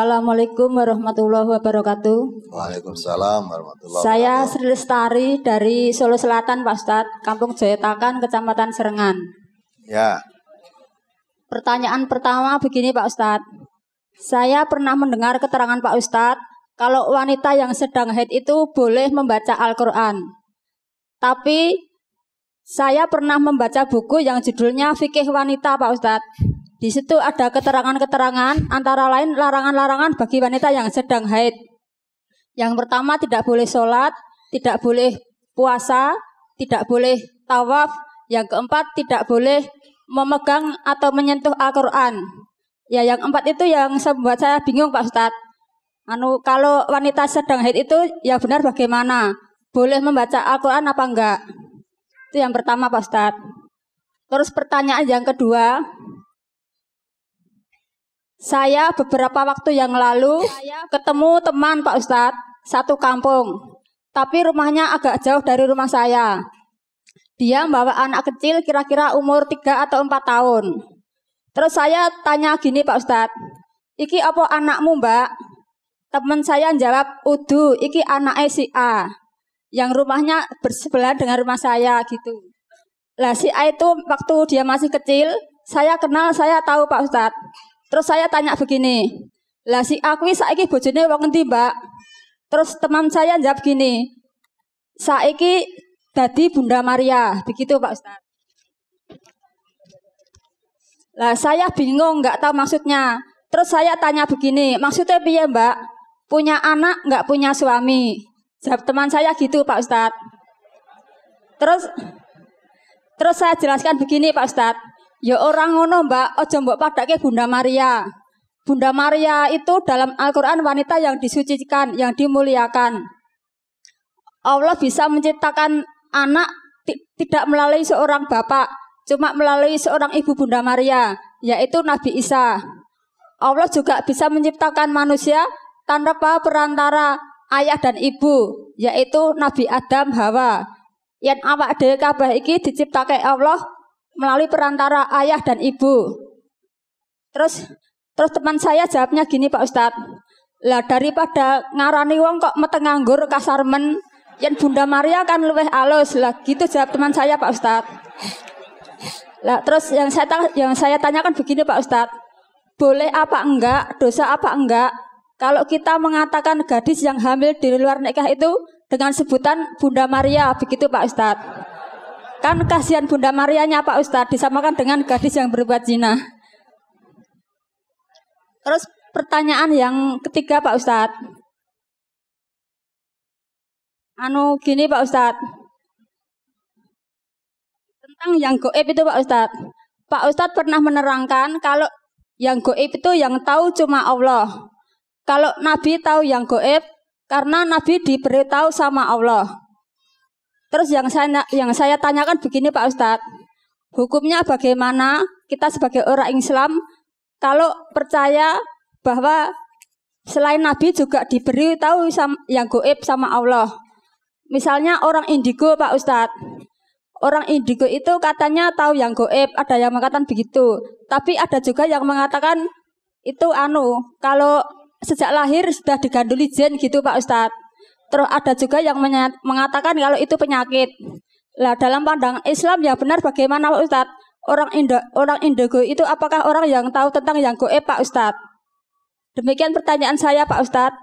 Assalamualaikum warahmatullahi wabarakatuh. Waalaikumsalam warahmatullahi Saya wabarakatuh. Sri Lestari dari Solo Selatan, Pak Ustadz, Kampung Jayatakan, Kecamatan Serengan. Ya, Pertanyaan pertama begini Pak Ustadz. Saya pernah mendengar keterangan Pak Ustadz, kalau wanita yang sedang haid itu boleh membaca Al-Quran. Tapi saya pernah membaca buku yang judulnya Fikih Wanita Pak Ustadz. Di situ ada keterangan-keterangan antara lain larangan-larangan bagi wanita yang sedang haid. Yang pertama tidak boleh sholat, tidak boleh puasa, tidak boleh tawaf. Yang keempat tidak boleh memegang atau menyentuh Al-Quran. Ya yang empat itu yang membuat saya bingung Pak Ustadz. Anu kalau wanita sedang haid itu ya benar bagaimana? Boleh membaca Al-Quran apa enggak? Itu yang pertama Pak Ustadz. Terus pertanyaan yang kedua, saya beberapa waktu yang lalu ketemu teman Pak Ustadz satu kampung, tapi rumahnya agak jauh dari rumah saya. Dia membawa anak kecil kira-kira umur 3 atau 4 tahun. Terus saya tanya gini Pak Ustadz, iki apa anakmu mbak? Teman saya jawab, udu, iki anak si A. Yang rumahnya bersebelahan dengan rumah saya gitu. Lah si A itu waktu dia masih kecil, saya kenal, saya tahu Pak Ustadz. Terus saya tanya begini, lah si A kuwi saiki bojone wong endi, Mbak? Terus teman saya jawab gini, saiki dadi Bunda Maria, begitu Pak Ustadz. Lah saya bingung, nggak tahu maksudnya. Terus saya tanya begini, maksudnya piye Mbak? Punya anak nggak punya suami? Jawab teman saya gitu Pak Ustadz. Terus terus saya jelaskan begini Pak Ustadz. Ya orang ngono Mbak, ojo mbok padake Bunda Maria. Bunda Maria itu dalam Al-Quran wanita yang disucikan, yang dimuliakan. Allah bisa menciptakan anak ti- tidak melalui seorang bapak, cuma melalui seorang ibu Bunda Maria, yaitu Nabi Isa. Allah juga bisa menciptakan manusia tanpa perantara ayah dan ibu, yaitu Nabi Adam Hawa. Yang awak dhewe kabeh iki diciptakan Allah melalui perantara ayah dan ibu. Terus terus teman saya jawabnya gini Pak Ustadz. Lah daripada ngarani wong kok meteng nganggur kasar men, yang Bunda Maria kan luweh alus lah gitu jawab teman saya Pak Ustadz. Lah terus yang saya yang saya tanyakan begini Pak Ustadz, boleh apa enggak, dosa apa enggak kalau kita mengatakan gadis yang hamil di luar nikah itu dengan sebutan Bunda Maria begitu Pak Ustadz. Kan kasihan Bunda Marianya Pak Ustadz disamakan dengan gadis yang berbuat zina. Terus pertanyaan yang ketiga Pak Ustadz. Anu gini Pak Ustadz. Tentang yang goib itu Pak Ustadz. Pak Ustadz pernah menerangkan kalau yang goib itu yang tahu cuma Allah. Kalau Nabi tahu yang goib karena Nabi diberitahu sama Allah. Terus yang saya yang saya tanyakan begini Pak Ustadz, hukumnya bagaimana kita sebagai orang Islam kalau percaya bahwa selain Nabi juga diberi tahu yang goib sama Allah. Misalnya orang indigo Pak Ustadz, orang indigo itu katanya tahu yang goib, ada yang mengatakan begitu. Tapi ada juga yang mengatakan itu anu, kalau sejak lahir sudah diganduli jin gitu Pak Ustadz. Terus ada juga yang mengatakan kalau itu penyakit. Lah dalam pandangan Islam yang benar bagaimana Pak Ustadz? Orang Indo, orang indigo itu apakah orang yang tahu tentang yang goib Pak Ustadz? Demikian pertanyaan saya Pak Ustadz.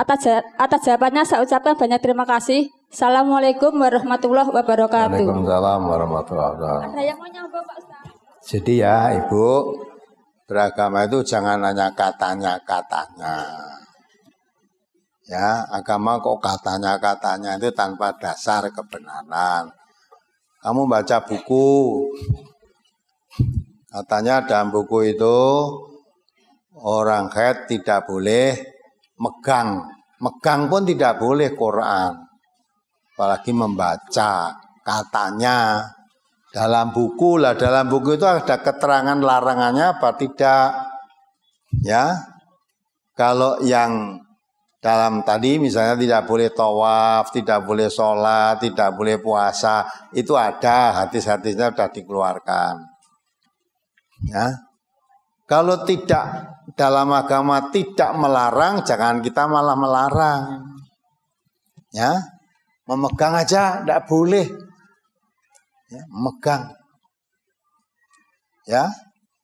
Atas, atas jawabannya saya ucapkan banyak terima kasih. Assalamualaikum warahmatullahi wabarakatuh. Waalaikumsalam warahmatullahi wabarakatuh. Ada yang mau nyambung Pak Ustadz? Jadi ya Ibu, beragama itu jangan hanya katanya-katanya. Ya, agama kok katanya-katanya itu tanpa dasar kebenaran. Kamu baca buku, katanya dalam buku itu orang haid tidak boleh megang. Megang pun tidak boleh Quran. Apalagi membaca katanya dalam buku lah dalam buku itu ada keterangan larangannya apa tidak ya kalau yang dalam tadi misalnya tidak boleh tawaf tidak boleh sholat tidak boleh puasa itu ada hadis-hadisnya sudah dikeluarkan ya kalau tidak dalam agama tidak melarang, jangan kita malah melarang. Ya, memegang aja tidak boleh. Ya, memegang. Ya,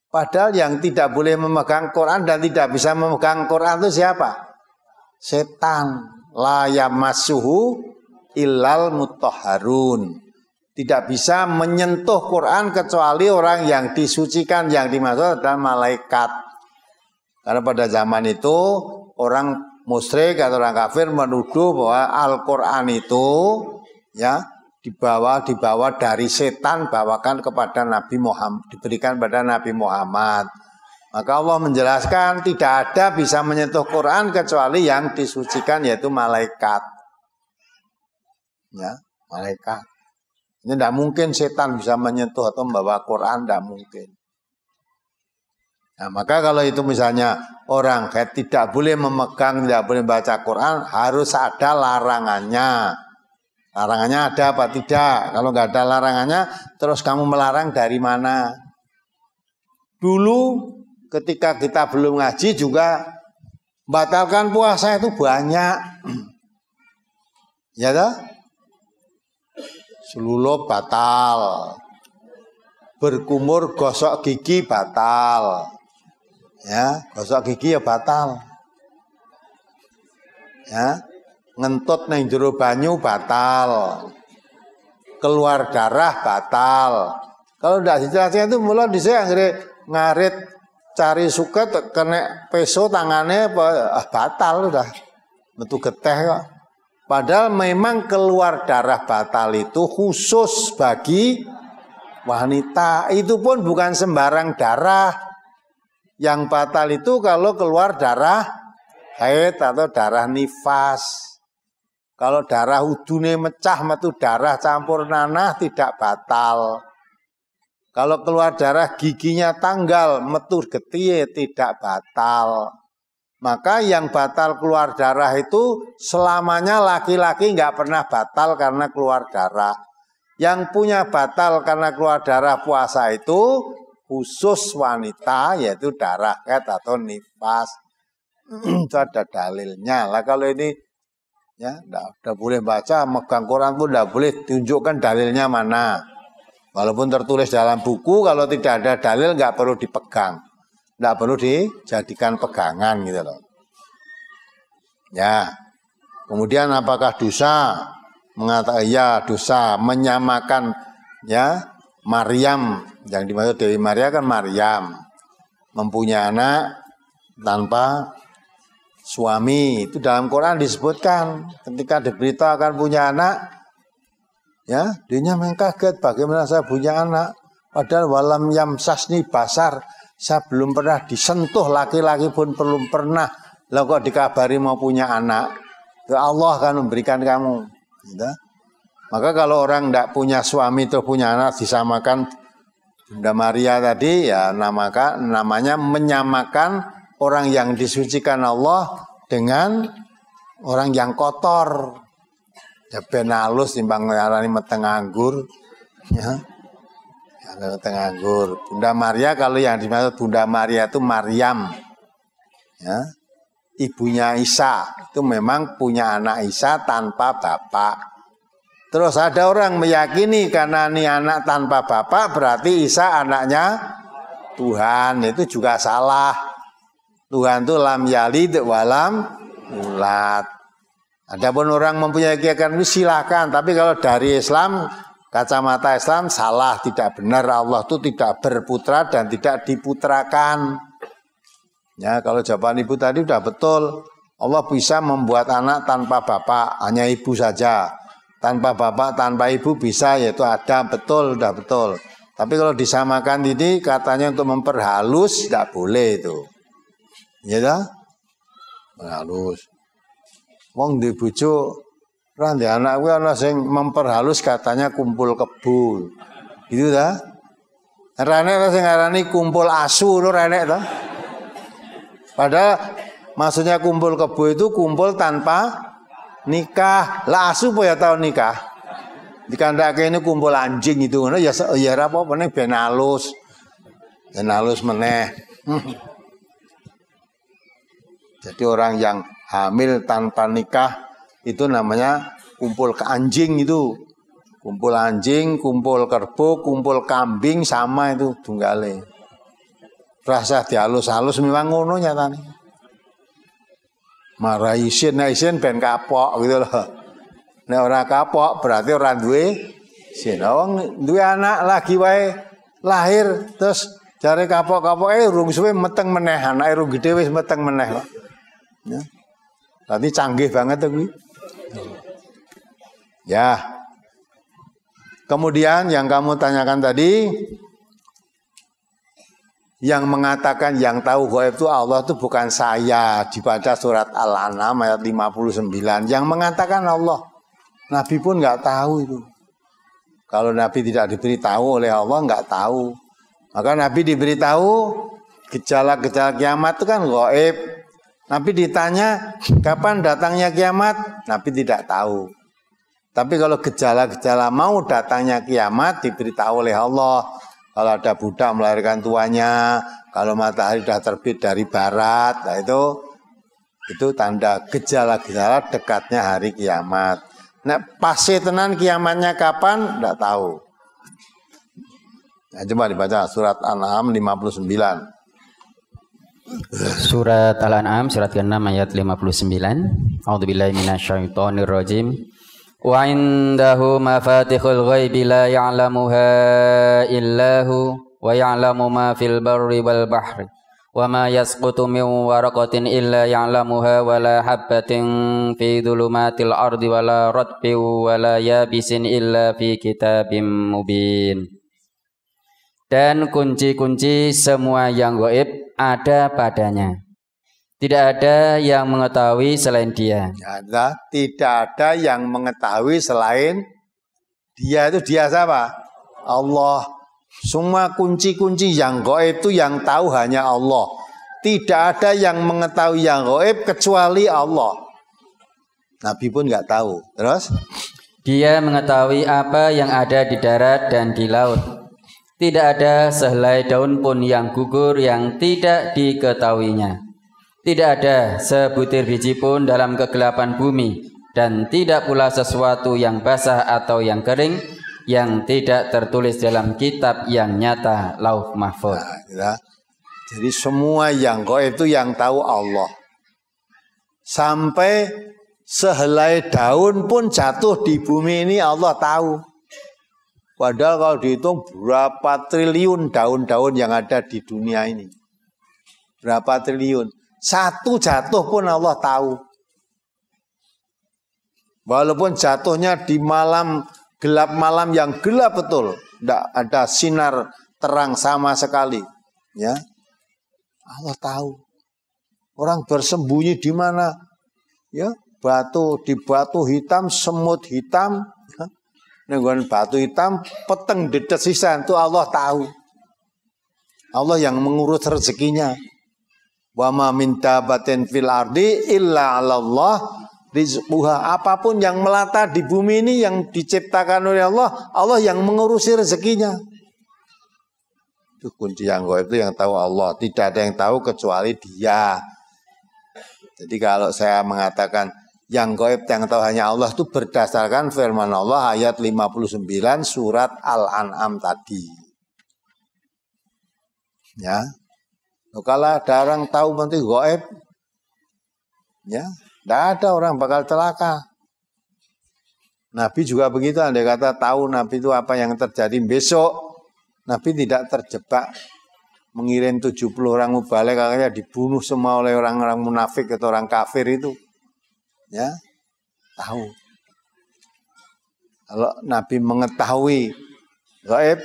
padahal yang tidak boleh memegang Quran dan tidak bisa memegang Quran itu siapa? Setan. La yamassuhu illal mutahharun. Tidak bisa menyentuh Quran kecuali orang yang disucikan yang dimaksud adalah malaikat. Karena pada zaman itu orang musyrik atau orang kafir menuduh bahwa Al-Qur'an itu ya dibawa dibawa dari setan bawakan kepada Nabi Muhammad diberikan pada Nabi Muhammad. Maka Allah menjelaskan tidak ada bisa menyentuh Quran kecuali yang disucikan yaitu malaikat. Ya, malaikat. Ini tidak mungkin setan bisa menyentuh atau membawa Quran, tidak mungkin. Nah, maka kalau itu misalnya orang kayak tidak boleh memegang, tidak boleh baca Quran, harus ada larangannya. Larangannya ada apa tidak? Kalau nggak ada larangannya, terus kamu melarang dari mana? Dulu ketika kita belum ngaji juga batalkan puasa itu banyak. ya toh? Selulup batal. Berkumur gosok gigi batal. Ya, gosok gigi ya batal. Ya, ngentut neng jero banyu batal. Keluar darah batal. Kalau tidak dijelaskan itu mulai di sini ngarit cari suka kena peso tangannya ah, batal udah metu geteh kok. Padahal memang keluar darah batal itu khusus bagi wanita. Itu pun bukan sembarang darah. Yang batal itu kalau keluar darah haid atau darah nifas. Kalau darah udune mecah metu darah campur nanah tidak batal. Kalau keluar darah giginya tanggal metu getie tidak batal. Maka yang batal keluar darah itu selamanya laki-laki nggak pernah batal karena keluar darah. Yang punya batal karena keluar darah puasa itu khusus wanita yaitu darah head atau nifas. itu ada dalilnya. Lah kalau ini ya udah boleh baca megang Quran pun udah boleh tunjukkan dalilnya mana. Walaupun tertulis dalam buku kalau tidak ada dalil nggak perlu dipegang. Tidak perlu dijadikan pegangan gitu loh. Ya. Kemudian apakah dosa? Mengatakan ya dosa menyamakan ya Maryam yang dimaksud Dewi Maria kan Maryam mempunyai anak tanpa suami itu dalam Quran disebutkan ketika diberitakan punya anak ya dia memang kaget bagaimana saya punya anak padahal walam yam sasni basar saya belum pernah disentuh laki-laki pun belum pernah. Lah kok dikabari mau punya anak? Ya Allah akan memberikan kamu. Gitu. Maka kalau orang tidak punya suami atau punya anak disamakan Bunda Maria tadi ya namakan namanya menyamakan orang yang disucikan Allah dengan orang yang kotor. Ya benalus timbang ngarani meteng anggur. Ya. Kalau nganggur. Bunda Maria kalau yang dimaksud Bunda Maria itu Maryam. Ya. Ibunya Isa itu memang punya anak Isa tanpa bapak. Terus ada orang meyakini karena ini anak tanpa bapak berarti Isa anaknya Tuhan. Itu juga salah. Tuhan itu lam yalid walam ulat. Adapun orang mempunyai keyakinan itu silakan, tapi kalau dari Islam kacamata Islam salah, tidak benar. Allah itu tidak berputra dan tidak diputrakan. Ya, kalau jawaban ibu tadi sudah betul. Allah bisa membuat anak tanpa bapak, hanya ibu saja. Tanpa bapak, tanpa ibu bisa, yaitu ada betul, sudah betul. Tapi kalau disamakan ini katanya untuk memperhalus tidak boleh itu. Ya dah? Halus. Wong di bujuk Ranti anak gue ana sing memperhalus katanya kumpul kebul. Gitu dah. Rane ta sing ngarani kumpul asu lho rene ta. Padahal maksudnya kumpul kebo itu kumpul tanpa nikah. Lah asu apa ya tahu nikah? Dikandake ini kumpul anjing itu ngono ya ya apa-apa ben halus. Ben halus meneh. Jadi orang yang hamil tanpa nikah itu namanya kumpul ke anjing itu. Kumpul anjing, kumpul kerbau, kumpul kambing sama itu tunggale. Rasa dihalus-halus memang ngono nyatane. Marah isin, nah isin ben kapok gitu loh. Nek ora kapok berarti orang duwe isin. Wong duwe anak lagi wae lahir terus cari kapok-kapok eh rung suwe meteng meneh anake rung gede wis meteng meneh. Ya. Berarti canggih banget tuh Ya. Kemudian yang kamu tanyakan tadi yang mengatakan yang tahu gaib itu Allah itu bukan saya. Dibaca surat Al-An'am ayat 59 yang mengatakan Allah. Nabi pun nggak tahu itu. Kalau Nabi tidak diberitahu oleh Allah nggak tahu. Maka Nabi diberitahu gejala-gejala kiamat itu kan gaib Nabi ditanya kapan datangnya kiamat Nabi tidak tahu tapi kalau gejala-gejala mau datangnya kiamat diberitahu oleh Allah. Kalau ada budak melahirkan tuanya, kalau matahari sudah terbit dari barat, nah itu itu tanda gejala-gejala dekatnya hari kiamat. Nah, pasti tenan kiamatnya kapan? Tidak tahu. Nah, coba dibaca surat Al-An'am 59. Surat Al-An'am surat ke-6 ayat 59. A'udzubillahi minasyaitonirrajim. Wa indahu mafatihul ghaibi la ya'lamuha illahu wa ya'lamu ma fil barri wal bahri wa ma yasqutu min waraqatin illa ya'lamuha wa la habatin fi dhulumatil ardi wa la ratbin wa la yabisin illa fi kitabim mubin dan kunci-kunci semua yang gaib ada padanya tidak ada yang mengetahui selain dia. Ada, tidak ada yang mengetahui selain dia itu dia siapa? Allah. Semua kunci-kunci yang goib itu yang tahu hanya Allah. Tidak ada yang mengetahui yang goib kecuali Allah. Nabi pun nggak tahu. Terus? Dia mengetahui apa yang ada di darat dan di laut. Tidak ada sehelai daun pun yang gugur yang tidak diketahuinya. Tidak ada sebutir biji pun dalam kegelapan bumi dan tidak pula sesuatu yang basah atau yang kering yang tidak tertulis dalam kitab yang nyata lauh mahfud. Nah, ya. Jadi semua yang kau itu yang tahu Allah. Sampai sehelai daun pun jatuh di bumi ini Allah tahu. Padahal kalau dihitung berapa triliun daun-daun yang ada di dunia ini. Berapa triliun. Satu jatuh pun Allah tahu. Walaupun jatuhnya di malam gelap malam yang gelap betul, tidak ada sinar terang sama sekali, ya. Allah tahu. Orang bersembunyi di mana? Ya, batu di batu hitam, semut hitam. Nenggon batu hitam, peteng dedet sisa itu Allah tahu. Allah yang mengurus rezekinya. Wa ma min dabatin fil ardi illa Allah rizquha. Apa pun yang melata di bumi ini yang diciptakan oleh Allah, Allah yang mengurusi rezekinya. Itu kunci yang gaib itu yang tahu Allah. Tidak ada yang tahu kecuali Dia. Jadi kalau saya mengatakan yang gaib yang tahu hanya Allah itu berdasarkan firman Allah ayat 59 surat Al-An'am tadi. Ya, kalau ada orang tahu nanti goib, ya, tidak ada orang bakal celaka. Nabi juga begitu, anda kata tahu Nabi itu apa yang terjadi besok. Nabi tidak terjebak mengirim 70 orang mubalik akhirnya dibunuh semua oleh orang-orang munafik atau orang kafir itu. Ya, tahu. Kalau Nabi mengetahui gaib,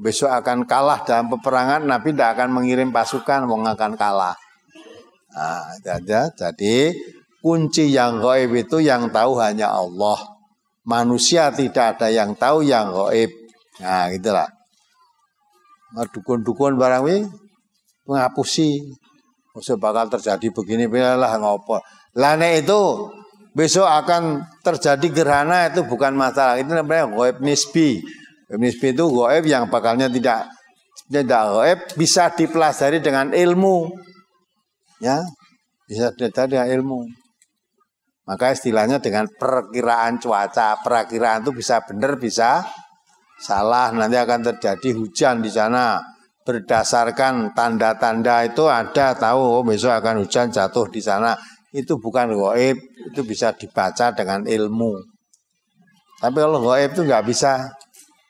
besok akan kalah dalam peperangan, Nabi tidak akan mengirim pasukan, wong akan kalah. Nah, aja. Jadi kunci yang gaib itu yang tahu hanya Allah. Manusia tidak ada yang tahu yang gaib. Nah, gitulah. Nah, dukun-dukun barang ini mengapusi. Masa bakal terjadi begini, lah ngopo. Lane itu besok akan terjadi gerhana itu bukan masalah. Itu namanya gaib nisbi. Nisbi itu goib yang bakalnya tidak tidak goib bisa dipelajari dengan ilmu. Ya, Bisa dilihat dengan ilmu. Maka istilahnya dengan perkiraan cuaca, perakiraan itu bisa benar, bisa salah. Nanti akan terjadi hujan di sana. Berdasarkan tanda-tanda itu ada tahu oh, besok akan hujan jatuh di sana. Itu bukan goib, itu bisa dibaca dengan ilmu. Tapi kalau goib itu nggak bisa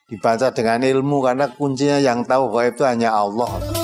dibaca dengan ilmu karena kuncinya yang tahu goib itu hanya Allah.